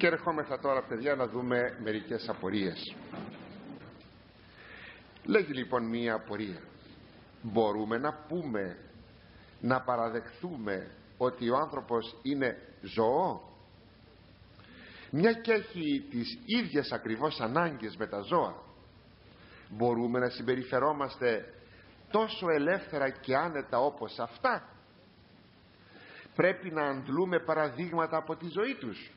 Και ερχόμεθα τώρα παιδιά να δούμε μερικές απορίες. Λέγει λοιπόν μία απορία. Μπορούμε να πούμε, να παραδεχθούμε ότι ο άνθρωπος είναι ζώο; Μια και έχει τις ίδιες ακριβώς ανάγκες με τα ζώα. Μπορούμε να συμπεριφερόμαστε τόσο ελεύθερα και άνετα όπως αυτά; Πρέπει να αντλούμε παραδείγματα από τη ζωή τους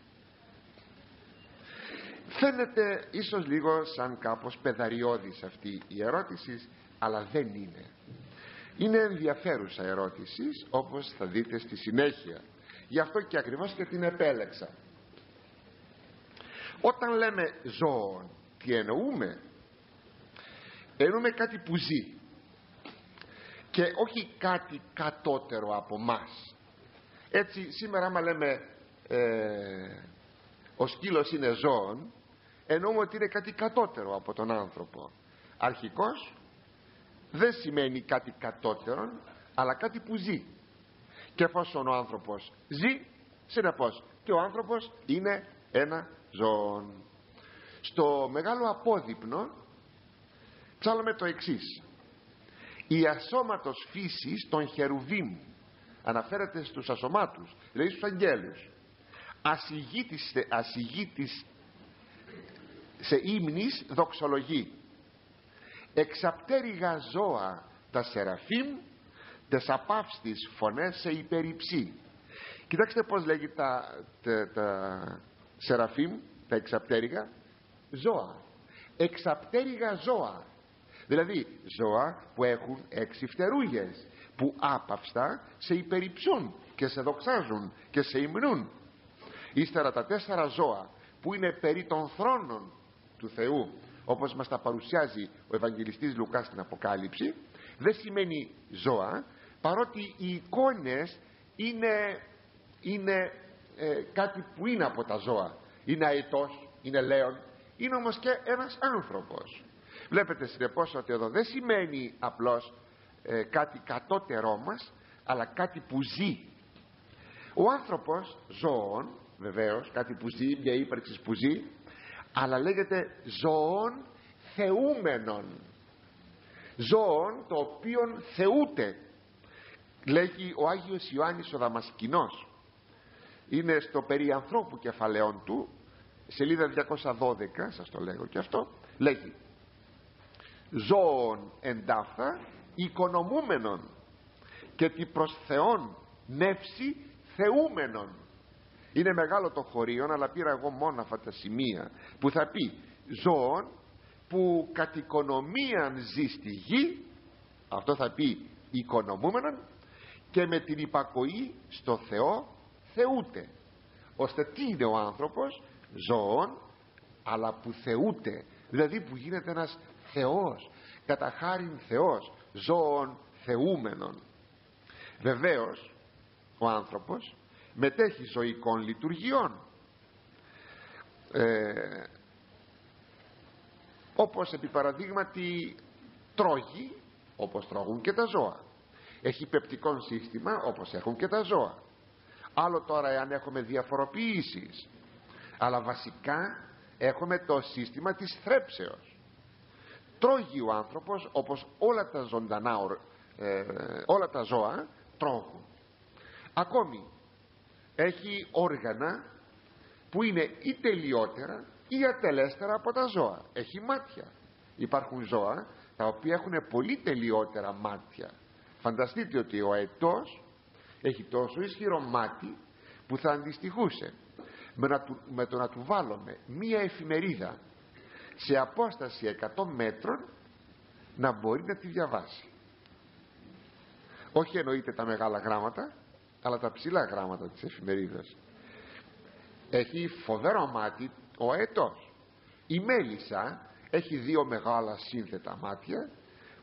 Φαίνεται ίσως λίγο σαν κάπως πεδαριώδης αυτή η ερώτηση αλλά δεν είναι. Είναι ενδιαφέρουσα ερώτηση όπως θα δείτε στη συνέχεια. Γι' αυτό και ακριβώς και την επέλεξα. Όταν λέμε ζώο, τι εννοούμε; Εννοούμε κάτι που ζει. Και όχι κάτι κατώτερο από μας. Έτσι σήμερα άμα λέμε ε, ο σκύλος είναι ζώων εννοούμε ότι είναι κάτι κατώτερο από τον άνθρωπο. Αρχικός δεν σημαίνει κάτι κατώτερο αλλά κάτι που ζει. Και εφόσον ο άνθρωπος ζει συνεπώς και ο άνθρωπος είναι ένα ζώο. Στο μεγάλο απόδειπνο ψάλαμε το εξής. Η ασώματος φύσης των χερουβίμ αναφέρεται στους ασωμάτους δηλαδή στους αγγέλους ασυγήτης σε ύμνης δοξολογεί. Εξαπτέρυγα ζώα τα σεραφείμ τες απαύστης φωνές σε υπερυψή κοιτάξτε πως λέγει τα, τα, τα σεραφείμ τα εξαπτέρυγα. Ζώα. Εξαπτέρυγα ζώα. Δηλαδή ζώα που έχουν έξι φτερούγες που άπαυστα σε υπερυψούν και σε δοξάζουν και σε υμνούν. Ύστερα τα τέσσερα ζώα που είναι περί των θρόνων του Θεού όπως μας τα παρουσιάζει ο Ευαγγελιστής Λουκάς στην Αποκάλυψη δεν σημαίνει ζώα παρότι οι εικόνες είναι, είναι ε, κάτι που είναι από τα ζώα. Είναι αετός, είναι λέον είναι όμως και ένας άνθρωπος. Βλέπετε συνεπώς ότι εδώ δεν σημαίνει απλώς ε, κάτι κατώτερό μας αλλά κάτι που ζει. Ο άνθρωπος ζώων βεβαίως κάτι που ζει μια ύπαρξη που ζει αλλά λέγεται ζωών θεούμενων ζώων το οποίον θεούται λέγει ο Άγιος Ιωάννης ο Δαμασκηνός. Είναι στο περί ανθρώπου κεφαλαίων του σελίδα 212 σας το λέγω και αυτό λέγει ζώων εντάφθα οικονομούμενων και τη προς Θεόν νεύση θεούμενων είναι μεγάλο το χωρίον αλλά πήρα εγώ μόνο αυτά τα σημεία που θα πει ζώων που κατ' οικονομίαν ζει στη γη αυτό θα πει οικονομούμενον και με την υπακοή στο Θεό θεούται ώστε τι είναι ο άνθρωπος ζώων αλλά που θεούται δηλαδή που γίνεται ένας Θεός κατά χάριν Θεός ζώων θεούμενων βεβαίως ο άνθρωπος μετέχει ζωικών λειτουργιών. Ε, όπως επί παραδείγματι τρώγει όπως τρώγουν και τα ζώα. Έχει πεπτικό σύστημα όπως έχουν και τα ζώα. Άλλο τώρα εάν έχουμε διαφοροποιήσεις. Αλλά βασικά έχουμε το σύστημα της θρέψεως. Τρώγει ο άνθρωπος όπως όλα τα ζωντανά ε, όλα τα ζώα τρώγουν. Ακόμη έχει όργανα που είναι ή τελειότερα ή ατελέστερα από τα ζώα. Έχει μάτια. Υπάρχουν ζώα τα οποία έχουν πολύ τελειότερα μάτια. Φανταστείτε ότι ο αετός έχει τόσο ισχυρό μάτι που θα αντιστοιχούσε με, να με το να του βάλουμε μία εφημερίδα σε απόσταση 100 μέτρων να μπορεί να τη διαβάσει. Όχι εννοείται τα μεγάλα γράμματα αλλά τα ψηλά γράμματα της εφημερίδας. Έχει φοβερό μάτι ο έτος η μέλισσα έχει δύο μεγάλα σύνθετα μάτια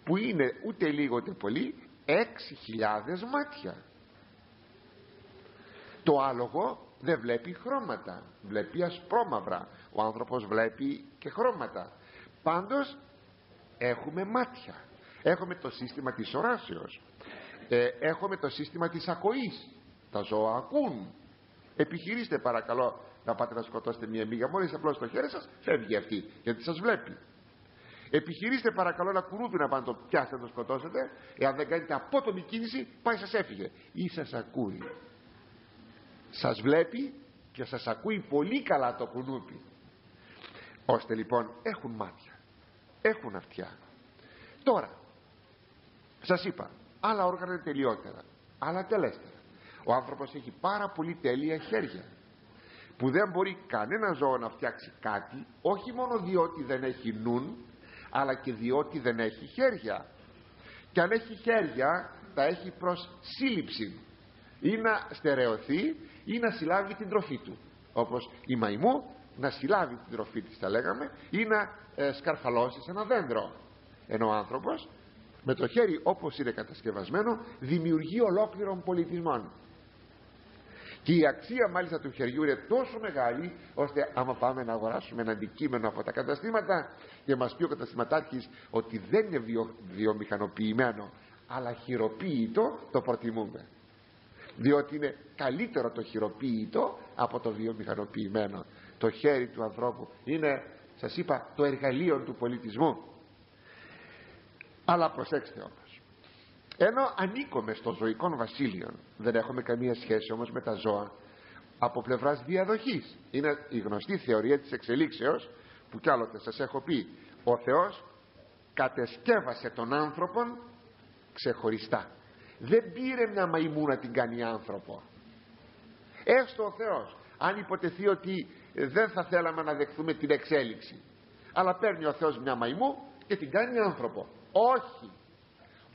που είναι ούτε λίγο ούτε πολύ έξι χιλιάδες μάτια. Το άλογο δεν βλέπει χρώματα βλέπει ασπρόμαυρα. Ο άνθρωπος βλέπει και χρώματα. Πάντως έχουμε μάτια. Έχουμε το σύστημα της οράσεως ε, έχουμε το σύστημα της ακοής. Τα ζώα ακούν. Επιχειρήστε παρακαλώ να πάτε να σκοτώσετε μια μύγα μόλις απλώς το χέρι σας φεύγει αυτή γιατί σας βλέπει. Επιχειρήστε παρακαλώ ένα κουρούπι να πάνε το πιάσετε να το σκοτώσετε. Εάν δεν κάνετε απότομη κίνηση πάει σας έφυγε. Ή σας ακούει. Σας βλέπει και σας ακούει πολύ καλά το κουνούπι. Ώστε λοιπόν έχουν μάτια. Έχουν αυτιά. Τώρα σας είπα άλλα όργανα είναι τελειότερα. Άλλα τελέστερα. Ο άνθρωπος έχει πάρα πολύ τέλεια χέρια που δεν μπορεί κανένα ζώο να φτιάξει κάτι όχι μόνο διότι δεν έχει νουν αλλά και διότι δεν έχει χέρια. Και αν έχει χέρια τα έχει προς σύλληψη. Ή να στερεωθεί ή να συλλάβει την τροφή του. Όπως η μαϊμού να συλλάβει την τροφή της θα λέγαμε ή να ε, σκαρφαλώσει σε ένα δέντρο. Ενώ ο άνθρωπος με το χέρι όπως είναι κατασκευασμένο δημιουργεί ολόκληρων πολιτισμών και η αξία μάλιστα του χεριού είναι τόσο μεγάλη ώστε άμα πάμε να αγοράσουμε ένα αντικείμενο από τα καταστήματα και μας πει ο καταστηματάρχης ότι δεν είναι βιο, βιομηχανοποιημένο αλλά χειροποίητο το προτιμούμε. Διότι είναι καλύτερο το χειροποίητο από το βιομηχανοποιημένο. Το χέρι του ανθρώπου είναι σας είπα το εργαλείο του πολιτισμού αλλά προσέξτε όμως. Ενώ ανήκουμε στο ζωικό βασίλειο δεν έχουμε καμία σχέση όμως με τα ζώα από πλευράς διαδοχής. Είναι η γνωστή θεωρία της εξελίξεως που κι άλλοτε σας έχω πει. Ο Θεός κατεσκεύασε τον άνθρωπον ξεχωριστά. Δεν πήρε μια μαϊμού να την κάνει άνθρωπο. Έστω ο Θεός αν υποτεθεί ότι δεν θα θέλαμε να δεχθούμε την εξέλιξη. Αλλά παίρνει ο Θεός μια μαϊμού και την κάνει άνθρωπο όχι.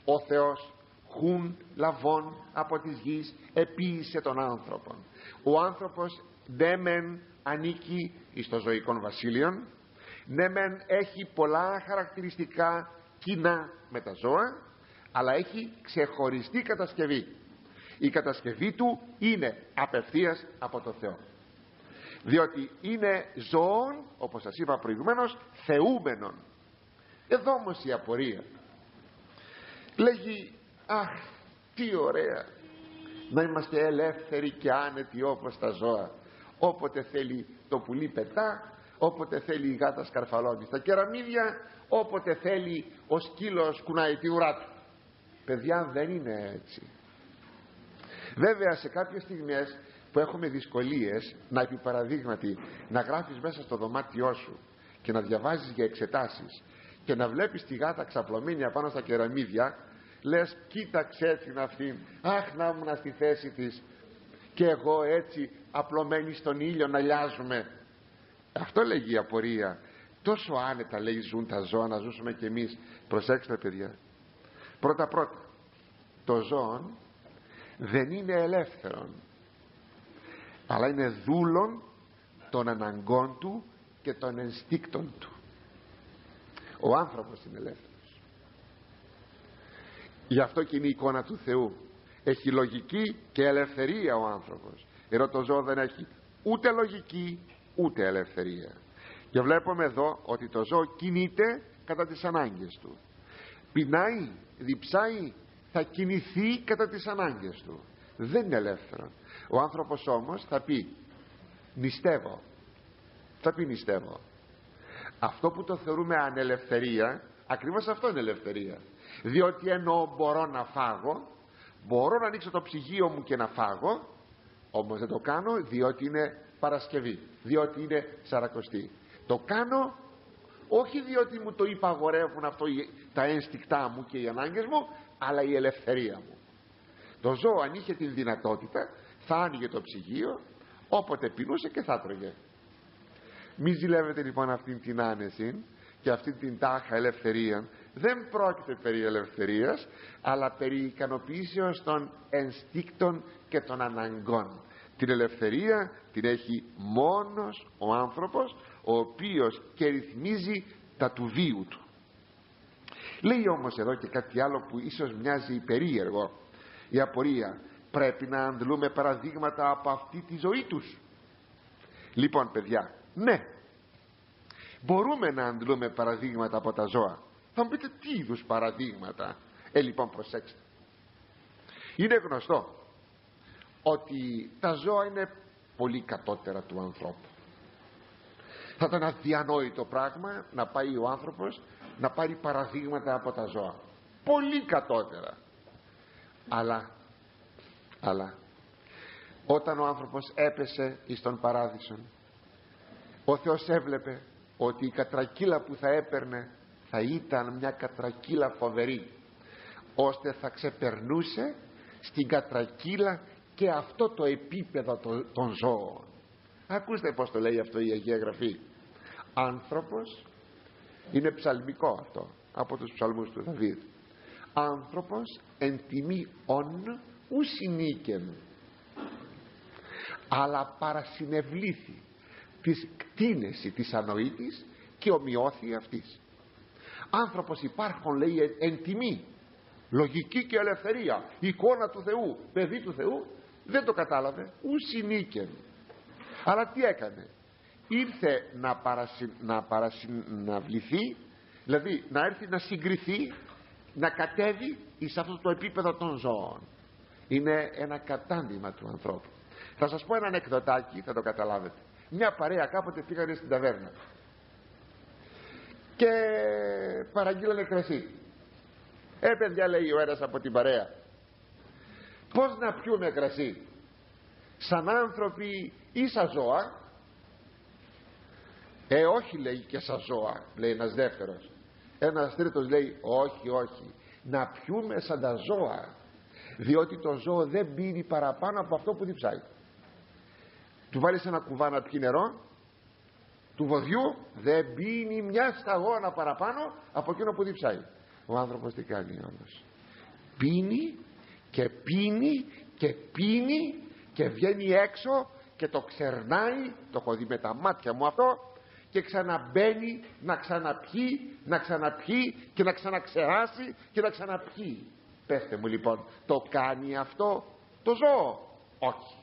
Ο Θεός χουν λαβών από τις γης επίησε τον άνθρωπο ο άνθρωπος ναι μεν ανήκει εις το ζωικό βασίλειον ναι μεν έχει πολλά χαρακτηριστικά κοινά με τα ζώα αλλά έχει ξεχωριστή κατασκευή. Η κατασκευή του είναι απευθείας από το Θεό. Διότι είναι ζώων όπως σας είπα προηγουμένως θεούμενων εδώ όμως η απορία. Λέγει αχ τι ωραία να είμαστε ελεύθεροι και άνετοι όπως τα ζώα. Όποτε θέλει το πουλί πετά όποτε θέλει η γάτα σκαρφαλώνει στα κεραμίδια όποτε θέλει ο σκύλος κουνάει τη ουρά του παιδιά δεν είναι έτσι. Βέβαια σε κάποιες στιγμές που έχουμε δυσκολίες να επιπαραδείγματι να γράφεις μέσα στο δωμάτιό σου και να διαβάζεις για εξετάσεις και να βλέπεις τη γάτα ξαπλωμένη απάνω στα κεραμίδια λες κοίταξε την αυτήν. Αχ να ήμουν στη θέση της. Και εγώ έτσι απλωμένη στον ήλιο να λιάζουμε αυτό λέγει η απορία. Τόσο άνετα λέει ζουν τα ζώα να ζούσουμε κι εμείς. Προσέξτε παιδιά. Πρώτα πρώτα το ζώο δεν είναι ελεύθερο αλλά είναι δούλον των αναγκών του και των ενστίκτων του ο άνθρωπος είναι ελεύθερος. Γι' αυτό και είναι η εικόνα του Θεού. Έχει λογική και ελευθερία ο άνθρωπος. Ενώ το ζώο δεν έχει ούτε λογική ούτε ελευθερία. Και βλέπουμε εδώ ότι το ζώο κινείται κατά τις ανάγκες του. Πεινάει, διψάει θα κινηθεί κατά τις ανάγκες του. Δεν είναι ελεύθερο. Ο άνθρωπος όμως θα πει νηστεύω θα πει νηστεύω αυτό που το θεωρούμε ανελευθερία ακριβώς αυτό είναι ελευθερία. Διότι ενώ μπορώ να φάγω μπορώ να ανοίξω το ψυγείο μου και να φάγω όμως δεν το κάνω διότι είναι Παρασκευή διότι είναι Σαρακοστή. Το κάνω όχι διότι μου το υπαγορεύουν αυτό τα ένστικτά μου και οι ανάγκες μου αλλά η ελευθερία μου. Το ζώο αν είχε την δυνατότητα θα άνοιγε το ψυγείο όποτε πεινούσε και θα τρώγε μη ζηλεύετε λοιπόν αυτήν την άνεση και αυτήν την τάχα ελευθερία δεν πρόκειται περί ελευθερίας αλλά περί ικανοποιήσεως των ενστίκτων και των αναγκών. Την ελευθερία την έχει μόνος ο άνθρωπος ο οποίος και ρυθμίζει τα του βίου του. Λέει όμως εδώ και κάτι άλλο που ίσως μοιάζει περίεργο. Η απορία πρέπει να αντλούμε παραδείγματα από αυτή τη ζωή τους. Λοιπόν παιδιά ναι. Μπορούμε να αντλούμε παραδείγματα από τα ζώα. Θα μου πείτε τι είδους παραδείγματα. Ε λοιπόν προσέξτε. Είναι γνωστό ότι τα ζώα είναι πολύ κατώτερα του ανθρώπου. Θα ήταν αδιανόητο πράγμα να πάει ο άνθρωπος να πάρει παραδείγματα από τα ζώα. Πολύ κατώτερα. Αλλά αλλά όταν ο άνθρωπος έπεσε εις τον παράδεισον ο Θεός έβλεπε ότι η κατρακύλα που θα έπαιρνε θα ήταν μια κατρακύλα φοβερή ώστε θα ξεπερνούσε στην κατρακύλα και αυτό το επίπεδο των ζώων. Ακούστε πως το λέει αυτό η Αγία Γραφή. Άνθρωπος είναι ψαλμικό αυτό από τους ψαλμούς του Δαβίδ. Άνθρωπος εν τιμή ον ουσινίκεν αλλά παρασυνευλήθη της κτίνεση της ανοήτης και ομοιώθη αυτής. Άνθρωπος υπάρχον λέει εν τιμή λογική και ελευθερία εικόνα του Θεού παιδί του Θεού δεν το κατάλαβε ουσινίκεν αλλά τι έκανε; Ήρθε να, παρασυ, να παρασυναυληθεί δηλαδή να έρθει να συγκριθεί να κατέβει εις αυτό το επίπεδο των ζώων. Είναι ένα κατάντημα του ανθρώπου. Θα σας πω ένα ανεκδοτάκι θα το καταλάβετε μια παρέα κάποτε πήγανε στην ταβέρνα. Και παραγγείλανε κρασί. Ε παιδιά λέει ο ένας από την παρέα πως να πιούμε κρασί; Σαν άνθρωποι ή σαν ζώα; Ε όχι λέει και σαν ζώα λέει ένας δεύτερος. Ένας τρίτος λέει όχι όχι να πιούμε σαν τα ζώα διότι το ζώο δεν πίνει παραπάνω από αυτό που διψάει του βάλεις ένα κουβά να πιει νερό του βοδιού δεν πίνει μια σταγόνα παραπάνω από εκείνο που διψάει. Ο άνθρωπος τι κάνει όμως; Πίνει και πίνει και πίνει και βγαίνει έξω και το ξερνάει το έχω δει με τα μάτια μου αυτό και ξαναμπαίνει να ξαναπιεί να ξαναπιεί και να ξαναξεράσει και να ξαναπιεί. Πέστε μου λοιπόν το κάνει αυτό το ζώο; Όχι.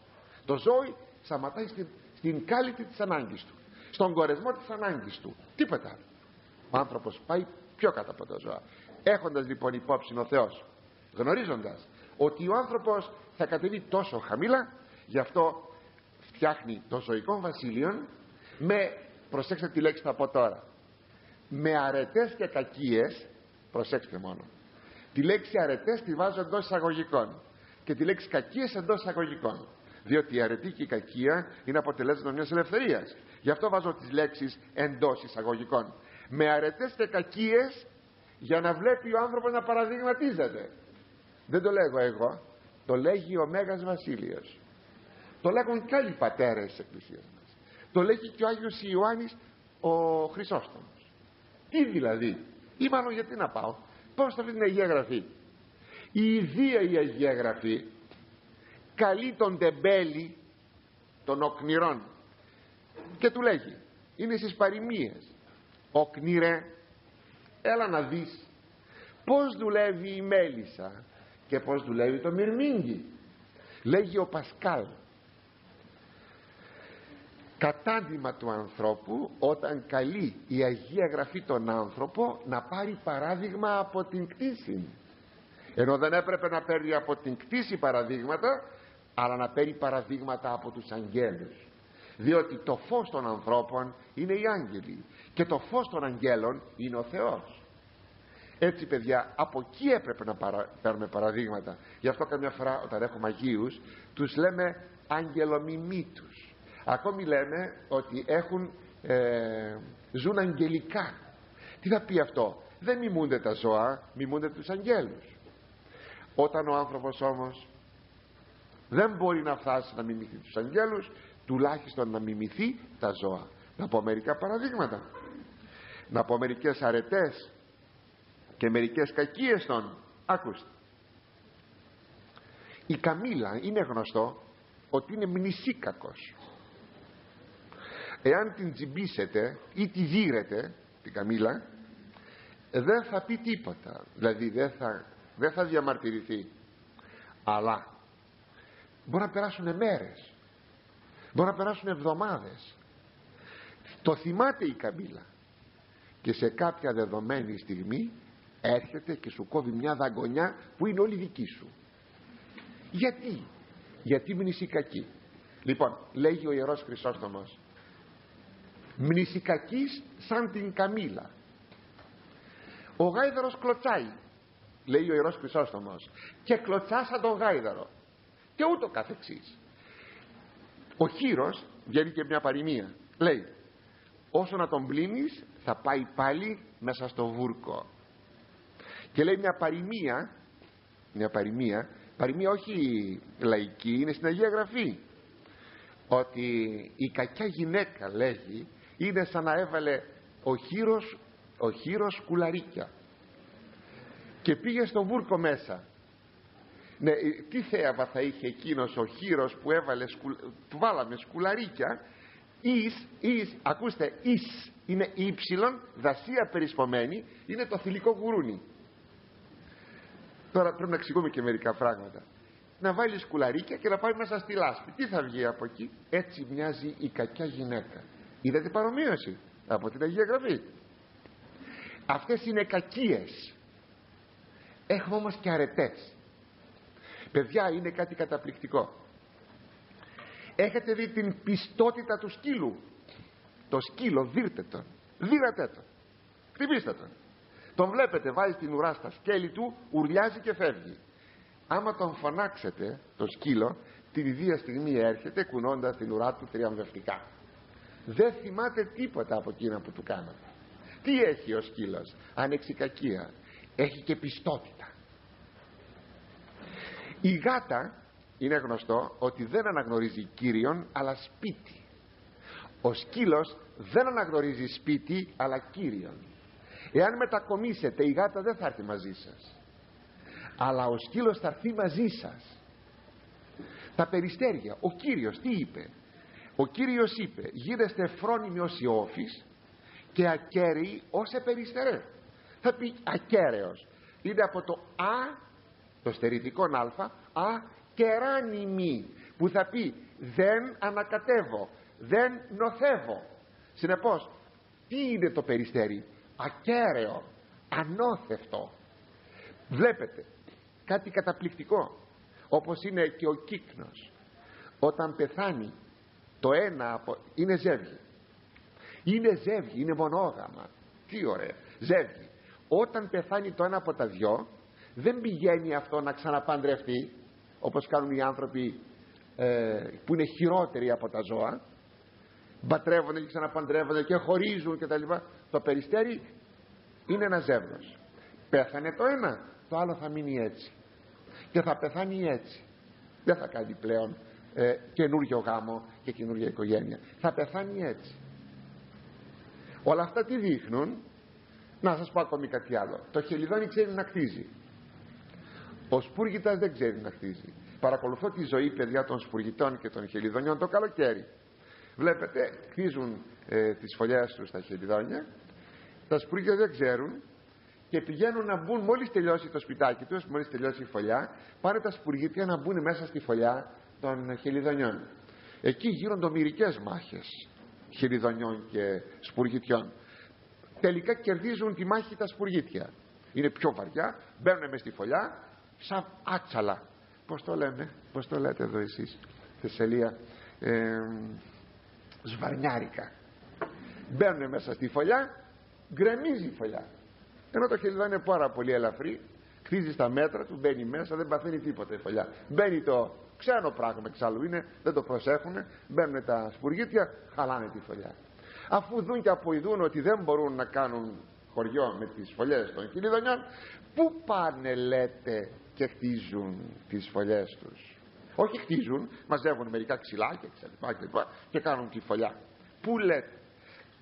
Το ζώο σταματάει στην, στην κάλυψη της ανάγκης του. Στον κορεσμό της ανάγκης του. Τίποτα. Ο άνθρωπος πάει πιο κάτω από τα ζώα. Έχοντας λοιπόν υπόψη ο Θεός γνωρίζοντας ότι ο άνθρωπος θα κατεβεί τόσο χαμηλά γι' αυτό φτιάχνει το ζωικό βασίλειο με προσέξτε τη λέξη θα πω τώρα με αρετές και κακίες προσέξτε μόνο τη λέξη αρετές τη βάζω εντός εισαγωγικών και τη λέξη κακίες εντός εισαγωγικών διότι η αρετή και η κακία είναι αποτελέσματα μιας ελευθερίας. Γι' αυτό βάζω τις λέξεις εντός εισαγωγικών. Με αρετές και κακίες για να βλέπει ο άνθρωπος να παραδειγματίζεται. Δεν το λέγω εγώ το λέγει ο Μέγας Βασίλειος. Το λέγουν και άλλοι πατέρες της Εκκλησίας μας. Το λέγει και ο Άγιος Ιωάννης ο Χρυσόστομος. Τι δηλαδή ή μάλλον γιατί να πάω; Πώς θα βρει την Αγία Γραφή; Η ιδία η Αγία Γραφή καλεί τον τεμπέλη των οκνηρών και του λέγει είναι στις παροιμίες οκνηρέ έλα να δεις πως δουλεύει η μέλισσα και πως δουλεύει το μυρμήγκι λέγει ο Πασκάλ κατάντημα του ανθρώπου όταν καλεί η Αγία Γραφή τον άνθρωπο να πάρει παράδειγμα από την κτήση ενώ δεν έπρεπε να παίρνει από την κτήση παραδείγματα αλλά να παίρνει παραδείγματα από τους αγγέλους. Διότι το φως των ανθρώπων είναι οι άγγελοι και το φως των αγγέλων είναι ο Θεός. Έτσι παιδιά από εκεί έπρεπε να παρα... παίρνουμε παραδείγματα. Γι' αυτό καμιά φορά όταν έχουμε Αγίους τους λέμε αγγελομιμήτους ακόμη λέμε ότι έχουν ε, ζουν αγγελικά. Τι θα πει αυτό; Δεν μιμούνται τα ζώα μιμούνται τους αγγέλους. Όταν ο άνθρωπος όμως δεν μπορεί να φτάσει να μιμηθεί τους αγγέλους τουλάχιστον να μιμηθεί τα ζώα. Να πω μερικά παραδείγματα. Να πω μερικές αρετές και μερικές κακίες των ακούστε η Καμίλα είναι γνωστό ότι είναι μνησίκακος. Εάν την τσιμπήσετε ή τη δίρετε την Καμίλα δεν θα πει τίποτα. Δηλαδή δεν θα, δεν θα διαμαρτυρηθεί. Αλλά μπορεί να περάσουν μέρες. Μπορεί να περάσουν εβδομάδες. Το θυμάται η Καμίλα και σε κάποια δεδομένη στιγμή έρχεται και σου κόβει μια δαγκονιά που είναι όλη δική σου. Γιατί; Γιατί μείνεις κακή. Λοιπόν λέγει ο Ιερός Χρυσόστομος μνησικακής σαν την καμήλα. Ο γάιδαρος κλωτσάει λέει ο Ιερός Χρυσόστομος και κλωτσά σαν τον γάιδαρο και ούτω καθεξής. Ο χείρος βγαίνει και μια παροιμία. Λέει όσο να τον πλύνεις θα πάει πάλι μέσα στο βούρκο και λέει μια παροιμία μια παροιμία παροιμία όχι λαϊκή είναι στην Αγία Γραφή ότι η κακιά γυναίκα λέγει είναι σαν να έβαλε ο χείρος, ο χείρος κουλαρίκια και πήγε στο βούρκο μέσα ναι, τι θέαμα θα είχε εκείνος ο χείρος που έβαλε του βάλαμε σκουλαρίκια; Εις, εις, ακούστε εις. Είναι ύψιλον δασία περισπομένη είναι το θηλυκό γουρούνι. Τώρα πρέπει να εξηγούμε και μερικά πράγματα. Να βάλει σκουλαρίκια και να πάει μέσα στη λάσπη. Τι θα βγει από εκεί; Έτσι μοιάζει η κακιά γυναίκα. Είδατε παρομοίωση; Από την Αγία Γραφή. Αυτές είναι κακίες. Έχουμε όμως και αρετές παιδιά είναι κάτι καταπληκτικό. Έχετε δει την πιστότητα του σκύλου; Το σκύλο δίρτε τον. Δίρατε τον. Χτυπήστε τον. Τον βλέπετε βάζει την ουρά στα σκέλη του ουρλιάζει και φεύγει. Άμα τον φωνάξετε το σκύλο την ίδια στιγμή έρχεται κουνώντας την ουρά του τριαμβευτικά. Δεν θυμάται τίποτα από εκείνα που του κάνατε. Τι έχει ο σκύλος; Ανεξικακία. Έχει και πιστότητα η γάτα είναι γνωστό ότι δεν αναγνωρίζει κύριον αλλά σπίτι. Ο σκύλος δεν αναγνωρίζει σπίτι αλλά κύριον. Εάν μετακομίσετε η γάτα δεν θα έρθει μαζί σας. Αλλά ο σκύλος θα έρθει μαζί σας. Τα περιστέρια ο Κύριος τι είπε; Ο Κύριος είπε γίνεστε φρόνιμοι ως ιόφης και ακέραιοι ως επεριστερέ θα πει ακέραιος είναι από το α το στερητικό α α κεράνιμη που θα πει δεν ανακατεύω δεν νοθεύω συνεπώς τι είναι το περιστέρι; Ακέραιο ανώθευτο. Βλέπετε κάτι καταπληκτικό όπως είναι και ο κύκνος. Όταν πεθάνει το ένα από... είναι ζεύγη. Είναι ζεύγη, είναι μονόγαμα τι ωραία, ζεύγη. Όταν πεθάνει το ένα από τα δυο δεν πηγαίνει αυτό να ξαναπαντρευτεί όπως κάνουν οι άνθρωποι ε, που είναι χειρότεροι από τα ζώα. Μπατρεύονται και ξαναπαντρεύονται και χωρίζουν και τα λοιπά. Το περιστέρι είναι ένας ζεύγος. Πέθανε το ένα το άλλο θα μείνει έτσι. Και θα πεθάνει έτσι. Δεν θα κάνει πλέον ε, καινούριο γάμο και καινούργια οικογένεια. Θα πεθάνει έτσι. Όλα αυτά τι δείχνουν; Να σας πω ακόμη κάτι άλλο. Το χελιδόνι ξέρει να κτίζει ο Σπούργητας δεν ξέρει να χτίζει. Παρακολουθώ τη ζωή παιδιά των Σπουργητών και των Χελιδονιών το καλοκαίρι. Βλέπετε χτίζουν ε, τις φωλιές τους στα Χελιδόνια. Τα Σπούργητα δεν ξέρουν και πηγαίνουν να μπουν μόλις τελειώσει το σπιτάκι τους μόλις τελειώσει η φωλιά πάνε τα Σπουργίτια να μπουν μέσα στη φωλιά των Χελιδονιών εκεί γίνονται ομοιρικές μάχες Χελιδονιών και Σπουργιτιών τελικά κερδίζουν τη μάχη τα Σπουργίτια είναι πιο βαριά μπαίνουν μες στη φωλιά σαν άτσαλα πως το λέμε πως το λέτε εδώ εσείς Θεσσαλία ε, σβαρνιάρικα. Μπαίνουν μέσα στη φωλιά γκρεμίζει η φωλιά. Ενώ το χελιδό είναι πάρα πολύ ελαφρύ χτίζει στα μέτρα του μπαίνει μέσα δεν παθαίνει τίποτα η φωλιά. Μπαίνει το ξένο πράγμα εξάλλου είναι δεν το προσέχουν μπαίνουν τα σπουργίτια χαλάνε τη φωλιά. Αφού δουν και αποειδούν ότι δεν μπορούν να κάνουν χωριό με τις φωλιές των χιλιδονιών πού πάνε λέτε και χτίζουν τις φωλιές τους. Όχι χτίζουν μαζεύουν μερικά ξυλάκια και, και κάνουν τη φωλιά. Πού λέτε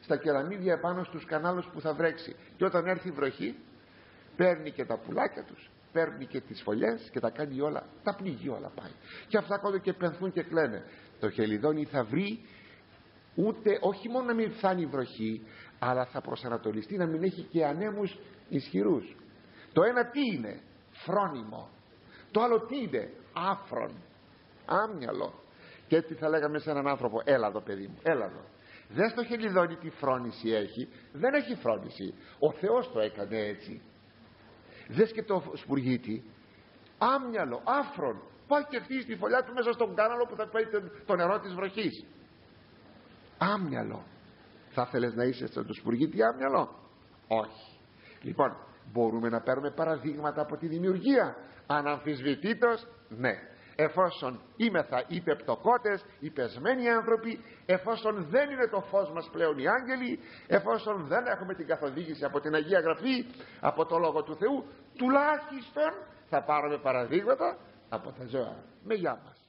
στα κεραμίδια επάνω στους κανάλους που θα βρέξει. Και όταν έρθει η βροχή παίρνει και τα πουλάκια τους παίρνει και τις φωλιές και τα κάνει όλα. Τα πνίγει όλα πάει. Και αυτά κόντω και πενθούν και κλαίνε. Το χελιδόνι θα βρει ούτε όχι μόνο να μην φτάνει η βροχή αλλά θα προσανατολιστεί να μην έχει και ανέμους ισχυρούς. Το ένα τι είναι; Φρόνιμο. Το άλλο τι είναι άφρον. Άμυαλο. Και έτσι θα λέγαμε σε έναν άνθρωπο έλα εδώ παιδί μου έλα εδώ. Δεν στο χελιδόνι τι φρόνηση έχει. Δεν έχει φρόνηση. Ο Θεός το έκανε έτσι. Δες και το σπουργίτη άμυαλο, άφρον. Πάει και χτίζει τη φωλιά του μέσα στον κάναλο που θα πάει το νερό της βροχής. Άμυαλο. Θα θέλεις να είσαι στον σπουργίτη άμυαλο; Όχι. Λοιπόν μπορούμε να παίρνουμε παραδείγματα από τη δημιουργία αναμφισβητήτως ναι εφόσον είμεθα οι πεπτοκότες, οι πεσμένοι άνθρωποι, εφόσον δεν είναι το φως μας πλέον οι άγγελοι, εφόσον δεν έχουμε την καθοδήγηση από την Αγία Γραφή, από το Λόγο του Θεού, τουλάχιστον θα πάρουμε παραδείγματα από τα ζώα. Με γεια μας.